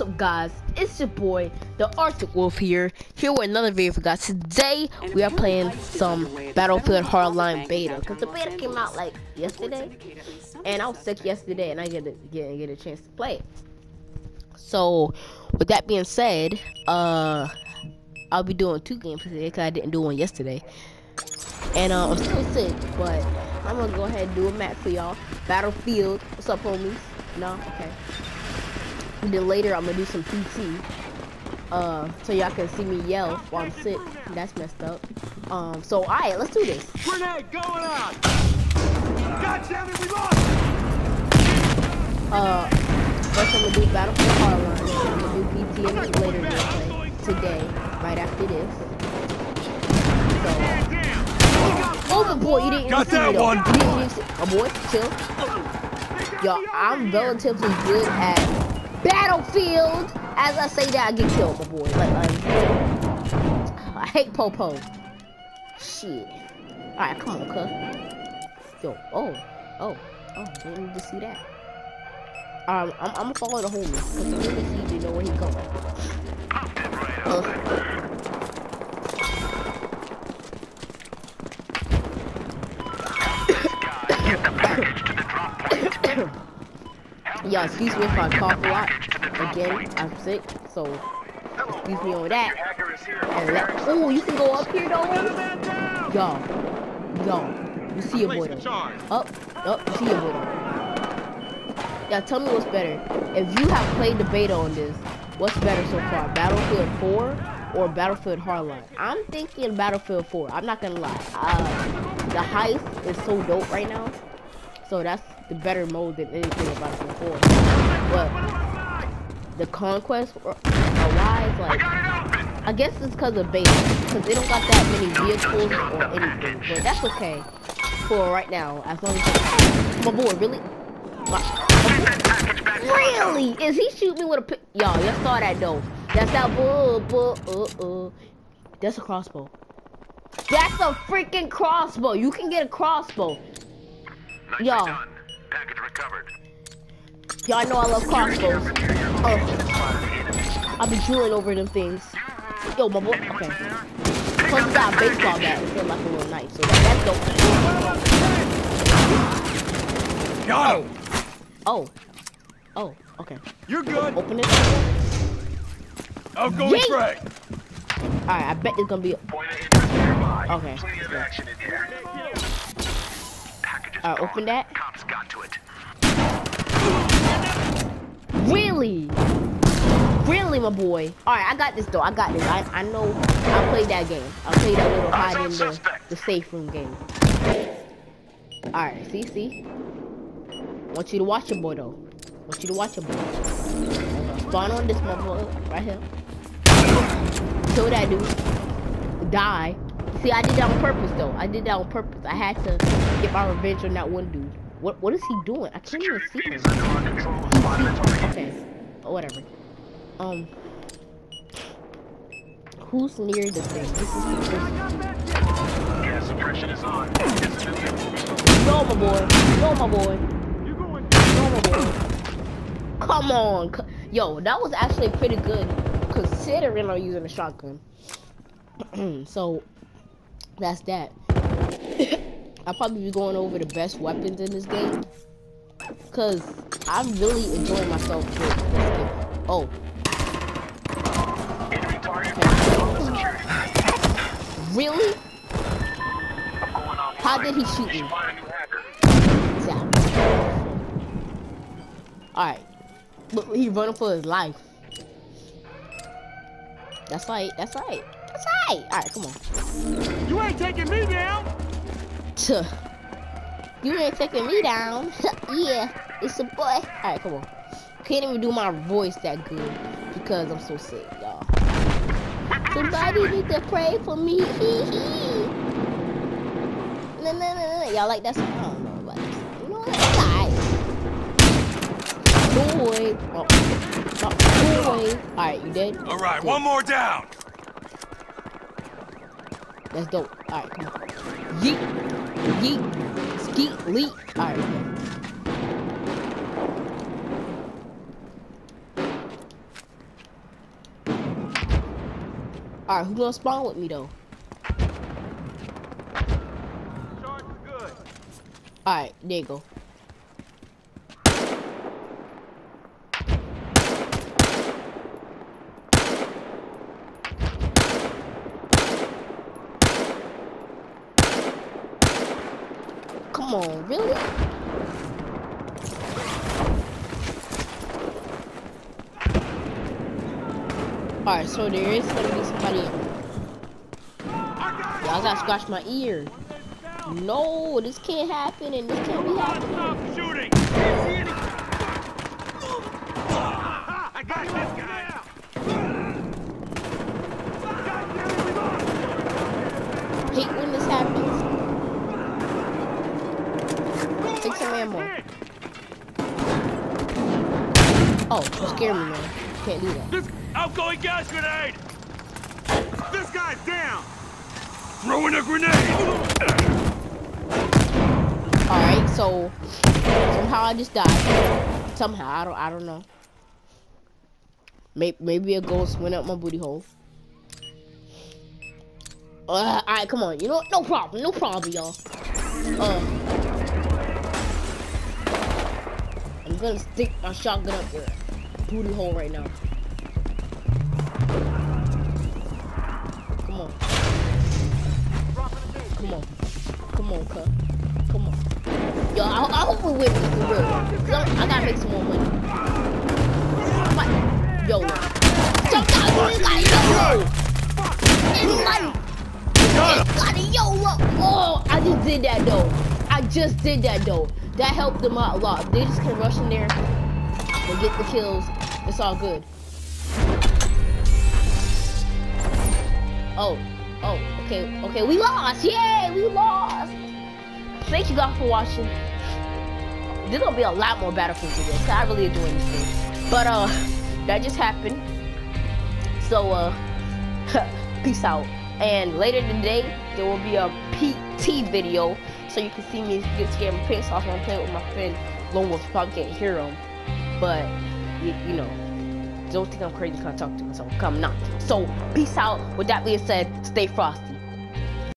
What's up guys? It's your boy, the Arctic Wolf here, here with another video for guys. Today, we are playing some Battlefield Hardline Beta, because the beta came out like yesterday, and I was sick yesterday, and I get to get, get a chance to play it. So, with that being said, uh, I'll be doing two games today, because I didn't do one yesterday. And uh, I'm still sick, but I'm gonna go ahead and do a map for y'all. Battlefield, what's up homies? No? Okay. And then later I'm gonna do some PT. Uh, so y'all can see me yell while I'm sick. That's messed up. Um, so alright, let's do this. Grenade going out! God damn it, we lost! Uh, first I'm gonna do Battlefield Hardline. Then I'm gonna do PT and then later gameplay today, right after this. So, oh my boy, you didn't Got even see me that though. one. You didn't even see. Oh boy, chill. Yo, I'm relatively good at Battlefield. As I say that, I get killed, my boy. Like, like I hate Popo. Shit. Alright, come on, cuz. Yo, oh, oh, oh, didn't need to see that. Um, I'm, I'm gonna follow the homie. Cause the homie sees you know where he going. Uh, yeah, excuse me if I cough a lot. Again, I'm sick, so excuse me on that. And oh, you can go up here though. Yo, yo, you see your boy though. Up, up, you see your boy though. Yeah, tell me what's better. If you have played the beta on this, what's better so far, Battlefield 4 or Battlefield Hardline? I'm thinking Battlefield 4. I'm not gonna lie. Uh, the heist is so dope right now, so that's the better mode than anything about Battlefield 4. But the conquest uh, wise, like I guess it's because of beta, because they don't got that many vehicles or anything. But that's okay for right now, as long as my boy really. My, Really? Is he shooting me with a? Y'all, y'all saw that though. That's that bull, bull, uh, uh. That's a crossbow. That's a freaking crossbow. You can get a crossbow. Y'all, Package recovered. y'all know I love crossbows. Oh, I be drooling over them things. Yo, my boy. Okay. Plus, we got a baseball bat. It feels like a little knife. So that, that's dope. Got him! Oh. Oh, okay. You're good! Open it. Outgoing Yeet! frag! Alright, I bet it's gonna be. Point of interest nearby. Okay. Plenty of action in here. Packages Alright, open that. Cops got to it. Really? Really, my boy? Alright, I got this though. I got this. I, I know I played that game. I played that little hide in the, the safe room game. Alright, see, see? Want you to watch your boy though. Want you to watch your boy. Spawn on this motherfucker right here. Kill that dude. Die. See, I did that on purpose though. I did that on purpose. I had to get my revenge on that one dude. What what is he doing? I can't even see him. Okay, oh, whatever. Um, who's near the thing? This is the suppression is on. My boy. No, my boy. No, my boy. Come on, yo, that was actually pretty good considering I'm using a shotgun. so that's that. I'll probably be going over the best weapons in this game. Cause I'm really enjoying myself game. Oh, really? How did he shoot me? Alright. Look, he running for his life. That's right, that's right. That's. Alright, come on. You ain't taking me down! Tuh. You ain't taking me down. yeah, it's a boy. Alright, come on. Can't even do my voice that good because I'm so sick, y'all. Somebody need to pray for me. Hee hee. No, no, no, no. Y'all like that song? I don't know about this. You know what? It's alright. Boy. Oh. Oh, boy. Alright, you dead? Alright, Good. one more down! That's dope. Alright, come on. Yeet! Yeet! Skeet! Leap! Alright, Alright, who gonna spawn with me though? Alright, there you go. Come on, really? Alright, so there is gonna be somebody. Y'all gotta scratch my ear. No, this can't happen and this can't be happening. Stop shooting! I got this guy! Hate when this happens. Take some ammo. Oh, you scared me, man. Can't do that. This outgoing gas grenade! This guy's down! Throwing a grenade! Alright, so somehow I just died. Somehow, I don't I don't know. Maybe, maybe a ghost went up my booty hole. Uh, alright, come on. You know what? No problem. No problem, y'all. Uh, I'm gonna stick my shotgun up your booty hole right now. Come on. Come on. Come on, cuz. Come on. Yo, I, I hope we win this for real. I, gotta make some more money. Yo. Sometimes you gotta YOLO. You gotta YOLO. Oh, I just did that though. I just did that though. That helped them out a lot. They just can rush in there and get the kills, it's all good. Oh, oh, okay, okay, we lost. Yay, we lost. Thank you guys for watching. There's gonna be a lot more Battlefield videos. I really enjoy this game. But uh, that just happened. So uh, peace out. And later today there will be a PT video, so you can see me get scared and piss off when I'm playing with my friend Lone Wolf. Probably can't hear him, but you, you know, don't think I'm crazy. Can't talk to myself. Come not. So peace out. With that being said, stay frosty.